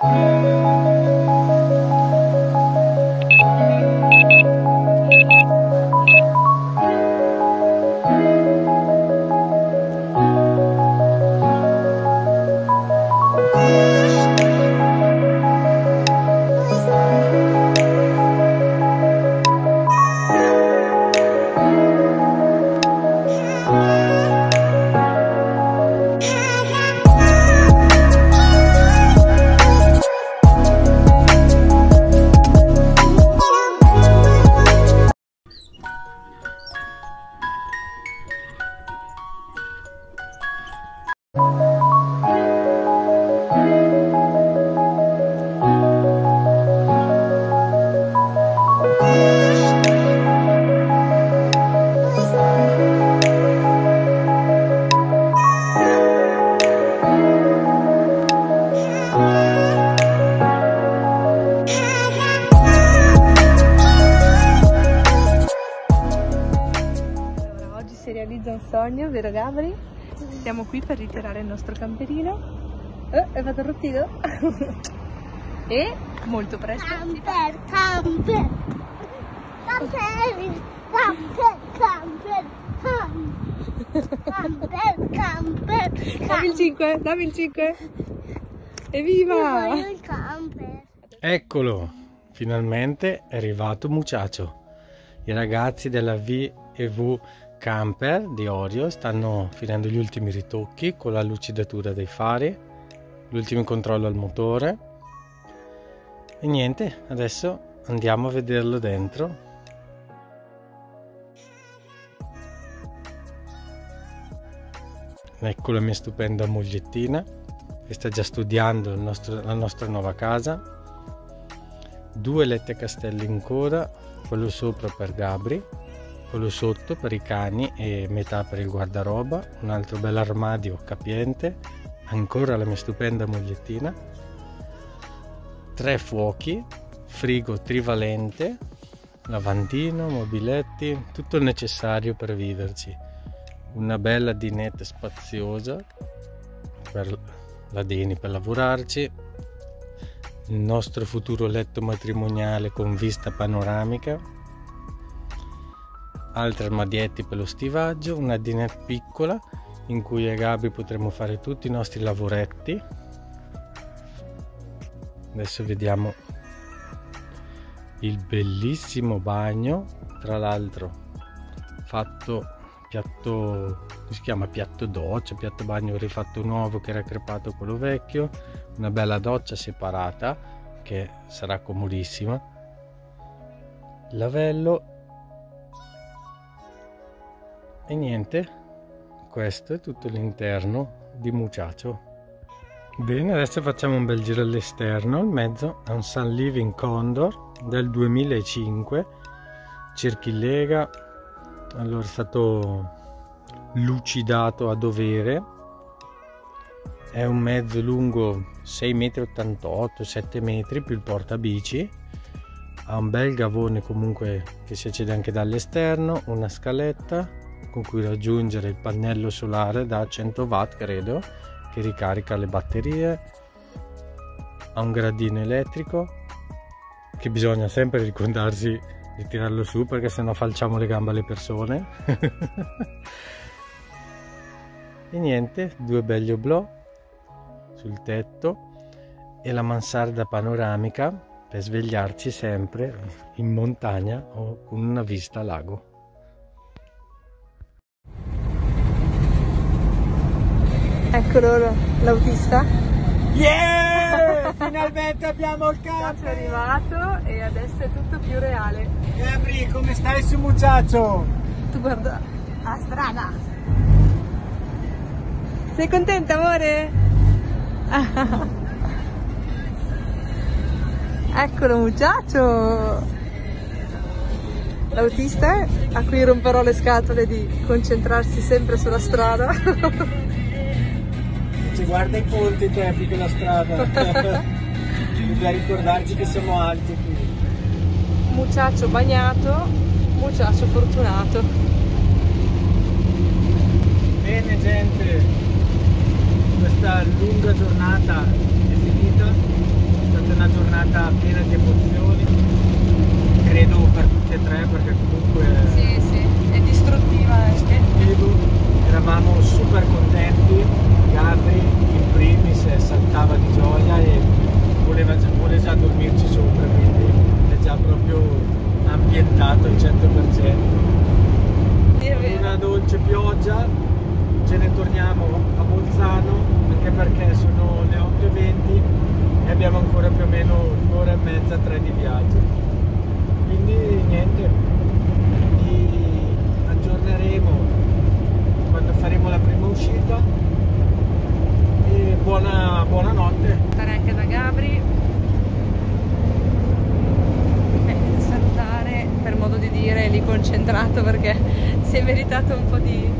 Allora, sogno, vero Gabri? Siamo qui per ritirare il nostro camperino. Eh, è fatto rottino? e molto presto. Camper, camper. Camper, camper, camper. Camper, camper. Dammi il 5, dammi il 5. Evviva! Il camper. Eccolo, finalmente è arrivato Muchacho. I ragazzi della V&V Camper di Orio stanno finendo gli ultimi ritocchi con la lucidatura dei fari, l'ultimo controllo al motore. E niente, adesso andiamo a vederlo dentro. Ecco la mia stupenda mogliettina che sta già studiando nostro- la nostra nuova casa. Due lette castelli in coda, quello sopra per Gabri, quello sotto per i cani e metà per il guardaroba, un altro bel armadio capiente, ancora la mia stupenda mogliettina, tre fuochi, frigo trivalente, lavandino, mobiletti, tutto il necessario per viverci. Una bella dinette spaziosa per la Dini per lavorarci, il nostro futuro letto matrimoniale con vista panoramica, altri armadietti per lo stivaggio, una dinette piccola in cui e Gabi potremo fare tutti i nostri lavoretti. Adesso vediamo il bellissimo bagno, tra l'altro fatto piatto, si chiama? Piatto doccia, piatto bagno rifatto nuovo che era crepato quello vecchio, una bella doccia separata che sarà comodissima, lavello e niente, questo è tutto l'interno di Muchacho. Bene, adesso facciamo un bel giro all'esterno, in mezzo è un Sun Living Condor del 2005, Circhilega, allora è stato lucidato a dovere, è un mezzo lungo 6,88 m, 7 metri più il portabici, ha un bel gavone comunque che si accede anche dall'esterno, una scaletta con cui raggiungere il pannello solare da 100 watt credo che ricarica le batterie ha un gradino elettrico che bisogna sempre ricordarsi di tirarlo su perché sennò falciamo le gambe alle persone. E niente due belli oblò sul tetto e la mansarda panoramica per svegliarci sempre in montagna o con una vista al lago Eccolo l'autista. Yeah! Finalmente abbiamo il È camper! arrivato e adesso è tutto più reale. Gabri, come stai su muchacho? Tu guarda. La strada. Sei contenta amore? Eccolo muchacho! L'autista a cui romperò le scatole di concentrarsi sempre sulla strada. Ci guarda i ponti te più che la strada. Bisogna ricordarci che siamo alti qui. Muchacho bagnato, muchacho fortunato. Bene gente, questa lunga giornata è finita. giornata piena di emozioni, credo per tutti e tre perché comunque Sì, sì, è distruttiva anche. motivo. Eravamo super contenti, Gabri in primis eh, saltava di gioia e voleva già, vuole già dormirci sopra, quindi è già proprio al 100%. Sì, è Con vero. una dolce pioggia ce ne torniamo a Bolzano anche perché sono le 8.20 e abbiamo ancora più o meno un'ora e mezza, tre di viaggio. Quindi niente, vi aggiorneremo quando faremo la prima uscita e buona, buonanotte. Stare anche da Gabri. Eh, concentrato perché si è meritato un po' di